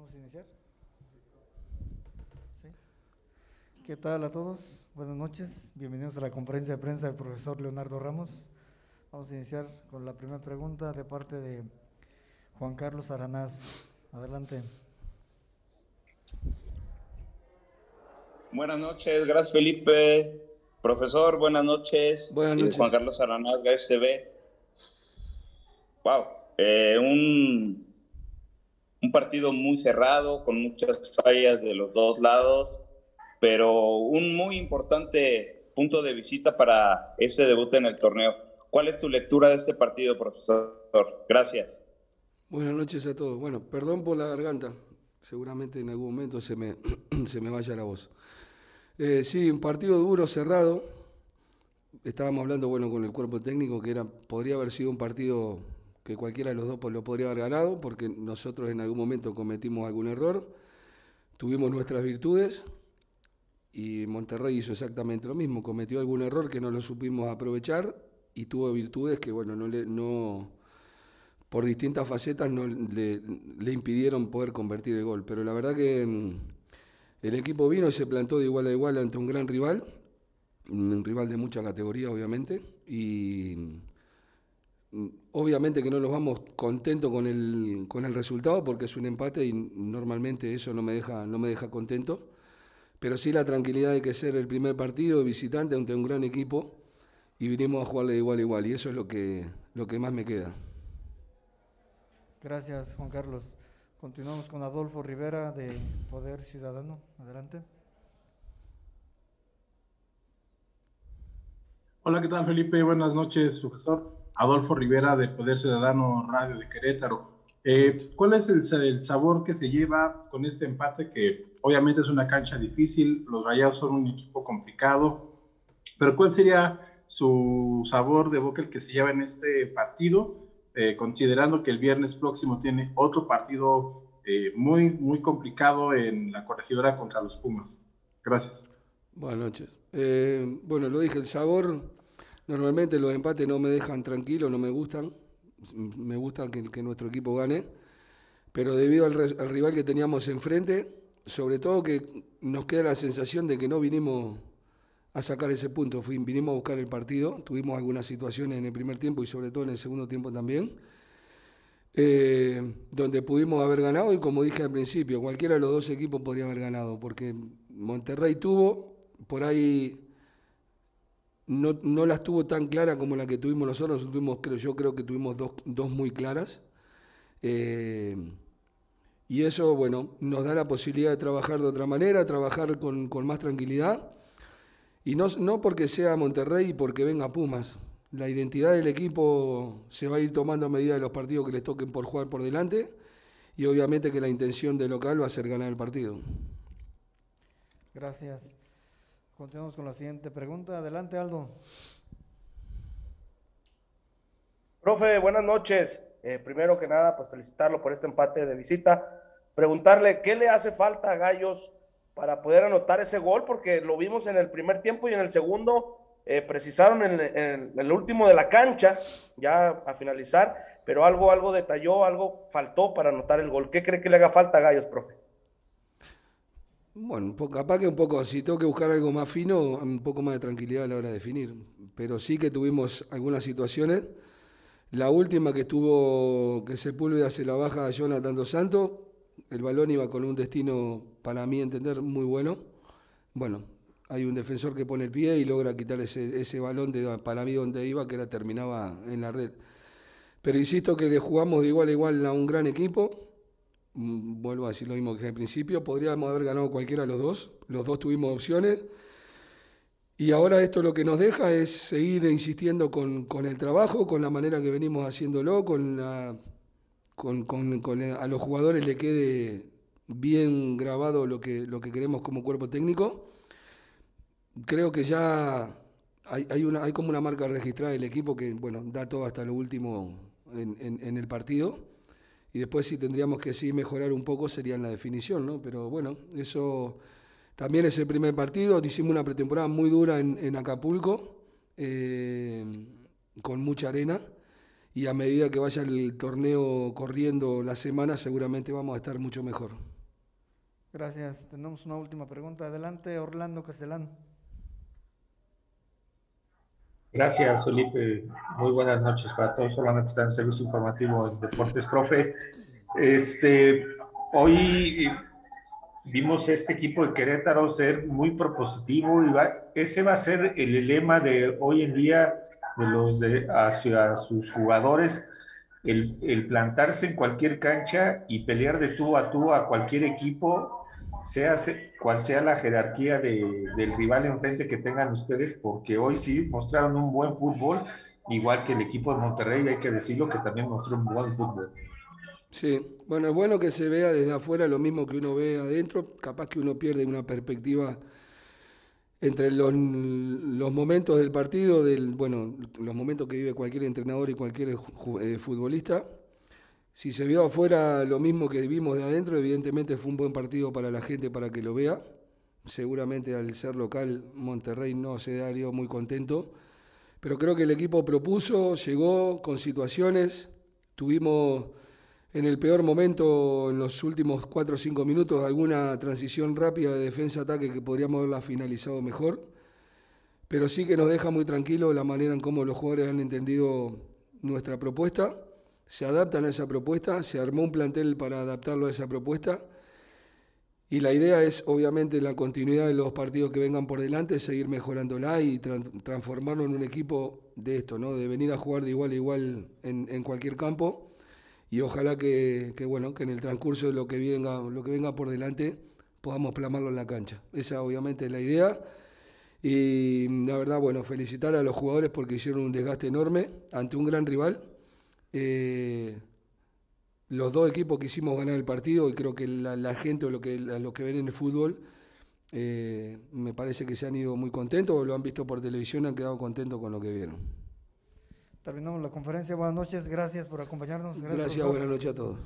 Vamos a iniciar. ¿Sí? ¿Qué tal a todos? Buenas noches. Bienvenidos a la conferencia de prensa del profesor Leonardo Ramos. Vamos a iniciar con la primera pregunta de parte de Juan Carlos Aranaz. Adelante. Buenas noches, gracias Felipe. Profesor, buenas noches. Buenas noches. Juan Carlos Aranaz, Gaes TV. Wow, eh, un, un partido muy cerrado, con muchas fallas de los dos lados, pero un muy importante punto de visita para ese debut en el torneo. ¿Cuál es tu lectura de este partido, profesor? Gracias. Buenas noches a todos. Bueno, perdón por la garganta. Seguramente en algún momento se me, se me vaya la voz. Eh, sí, un partido duro, cerrado. Estábamos hablando, bueno, con el cuerpo técnico que era, podría haber sido un partido que cualquiera de los dos pues, lo podría haber ganado, porque nosotros en algún momento cometimos algún error, tuvimos nuestras virtudes y Monterrey hizo exactamente lo mismo, cometió algún error que no lo supimos aprovechar y tuvo virtudes que, bueno, no le, no, por distintas facetas no le, le impidieron poder convertir el gol. Pero la verdad que mm, el equipo vino y se plantó de igual a igual ante un gran rival, un rival de mucha categoría, obviamente, y obviamente que no nos vamos contentos con el, con el resultado porque es un empate y normalmente eso no me deja, no me deja contento, pero sí la tranquilidad de que ser el primer partido visitante ante un gran equipo y vinimos a jugarle de igual a igual y eso es lo que, lo que más me queda. Gracias, Juan Carlos. Continuamos con Adolfo Rivera de Poder Ciudadano. Adelante. Hola, ¿qué tal Felipe? Buenas noches, profesor. Adolfo Rivera de Poder Ciudadano Radio de Querétaro. Eh, ¿Cuál es el, sabor que se lleva con este empate que obviamente es una cancha difícil, los Rayados son un equipo complicado, pero cuál sería su sabor de boca el que se lleva en este partido? eh, considerando que el viernes próximo tiene otro partido eh, muy, muy complicado en la corregidora contra los Pumas. Gracias. Buenas noches. Eh, bueno, lo dije, el sabor, normalmente los empates no me dejan tranquilo, no me gustan. Me gusta que, nuestro equipo gane, pero debido al, al rival que teníamos enfrente, sobre todo que nos queda la sensación de que no vinimos a sacar ese punto. Vinimos a buscar el partido, tuvimos algunas situaciones en el primer tiempo y sobre todo en el segundo tiempo también, eh, donde pudimos haber ganado y como dije al principio, cualquiera de los dos equipos podría haber ganado, porque Monterrey tuvo, por ahí no, no las tuvo tan clara como la que tuvimos nosotros, tuvimos, creo, yo creo que tuvimos dos, dos muy claras. Eh, y eso, bueno, nos da la posibilidad de trabajar de otra manera, trabajar con, con más tranquilidad y no, no porque sea Monterrey y porque venga Pumas. La identidad del equipo se va a ir tomando a medida de los partidos que les toquen por jugar por delante y obviamente que la intención del local va a ser ganar el partido. Gracias. Continuamos con la siguiente pregunta. Adelante, Aldo. Profe, buenas noches. Eh, primero que nada, pues felicitarlo por este empate de visita. Preguntarle qué le hace falta a Gallos para poder anotar ese gol, porque lo vimos en el primer tiempo y en el segundo eh, precisaron en, en, el último de la cancha, ya a finalizar, pero algo, algo detalló, algo faltó para anotar el gol. ¿Qué cree que le haga falta a Gallos, profe? Bueno, capaz que un poco, si tengo que buscar algo más fino, un poco más de tranquilidad a la hora de definir. Pero sí que tuvimos algunas situaciones. La última que estuvo, que Sepúlveda se la baja a Jonathan Dos Santos, el balón iba con un destino, para mí entender, muy bueno. Bueno, hay un defensor que pone el pie y logra quitar ese, ese balón de, para mí donde iba, que era terminaba en la red. Pero insisto que le jugamos de igual a igual a un gran equipo. Vuelvo a decir lo mismo que al principio. Podríamos haber ganado cualquiera de los dos. Los dos tuvimos opciones. Y ahora esto lo que nos deja es seguir insistiendo con, con el trabajo, con la manera que venimos haciéndolo, con la con, con, a los jugadores le quede bien grabado lo que, lo que queremos como cuerpo técnico. Creo que ya hay, hay, una, hay como una marca registrada del equipo que bueno, da todo hasta lo último en, en, el partido. Y después si tendríamos que sí mejorar un poco sería en la definición, ¿no? Pero bueno, eso también es el primer partido. Hicimos una pretemporada muy dura en, Acapulco, eh, con mucha arena y a medida que vaya el torneo corriendo la semana seguramente vamos a estar mucho mejor. Gracias. Tenemos una última pregunta. Adelante, Orlando Castellán. Gracias, Felipe. Muy buenas noches para todos. Orlando que está en Servicio Informativo en Deportes Profe. Este, hoy vimos este equipo de Querétaro ser muy propositivo y ese va a ser el lema de hoy en día de los de hacia sus jugadores, el, el plantarse en cualquier cancha y pelear de tú a tú a cualquier equipo, sea cual sea la jerarquía de, del rival enfrente que tengan ustedes, porque hoy sí mostraron un buen fútbol, igual que el equipo de Monterrey, hay que decirlo que también mostró un buen fútbol. Sí, bueno, es bueno que se vea desde afuera lo mismo que uno ve adentro, capaz que uno pierde una perspectiva entre los, los momentos del partido, del, bueno, los momentos que vive cualquier entrenador y cualquier eh, futbolista. Si se vio afuera lo mismo que vimos de adentro, evidentemente fue un buen partido para la gente para que lo vea. Seguramente al ser local Monterrey no se daría muy contento, pero creo que el equipo propuso, llegó con situaciones, tuvimos en el peor momento, en los últimos 4 o 5 minutos, alguna transición rápida de defensa-ataque que podríamos haberla finalizado mejor. Pero sí que nos deja muy tranquilo la manera en cómo los jugadores han entendido nuestra propuesta, se adaptan a esa propuesta, se armó un plantel para adaptarlo a esa propuesta. Y la idea es, obviamente, la continuidad de los partidos que vengan por delante, seguir mejorándola y transformarlo en un equipo de esto, ¿no? de venir a jugar de igual a igual en, cualquier campo y ojalá que, bueno, que en el transcurso de lo que venga, lo que venga por delante podamos plasmarlo en la cancha. Esa obviamente es la idea. Y la verdad, bueno, felicitar a los jugadores porque hicieron un desgaste enorme ante un gran rival. Eh, los dos equipos que hicimos ganar el partido y creo que la, gente o lo que, lo que ven en el fútbol eh, me parece que se han ido muy contentos, lo han visto por televisión, han quedado contentos con lo que vieron. Terminamos la conferencia. Buenas noches, gracias por acompañarnos. Gracias, buenas noches a todos.